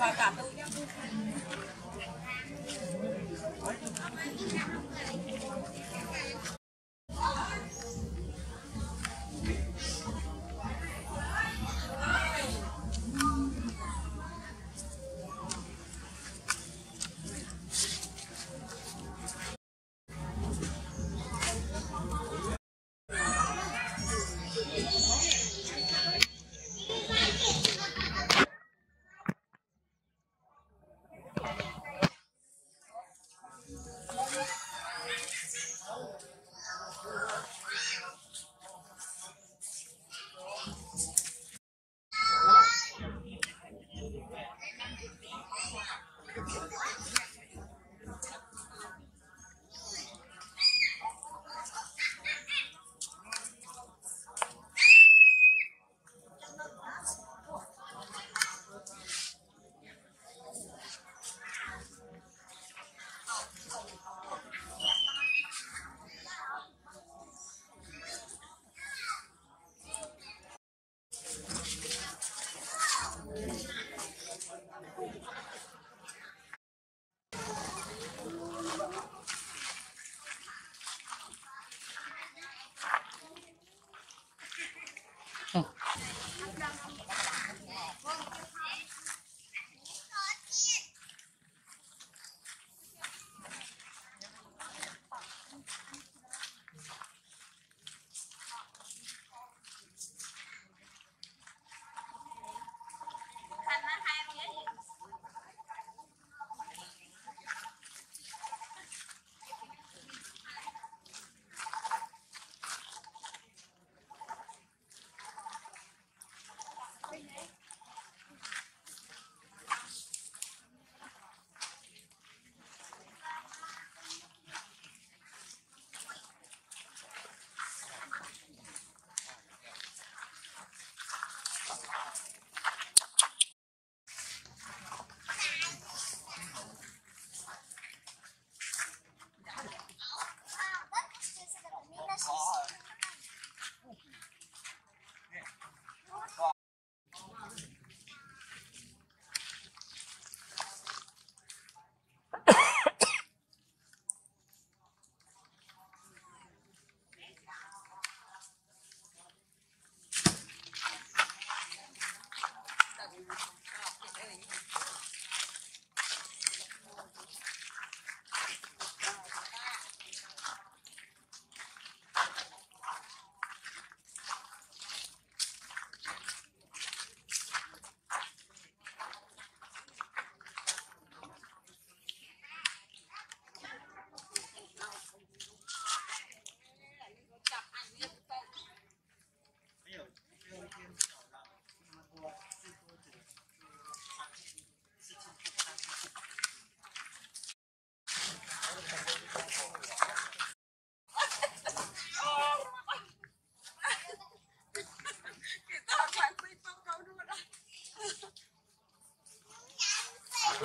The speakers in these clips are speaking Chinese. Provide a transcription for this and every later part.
把一样都一样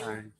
time.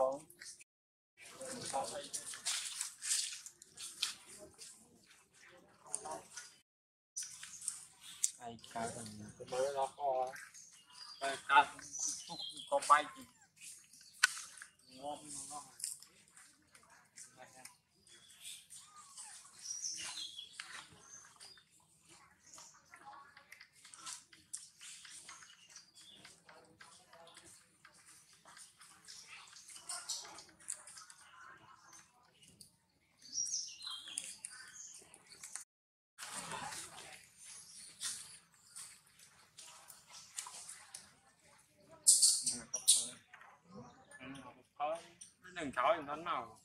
好。đường cháu em thắn nào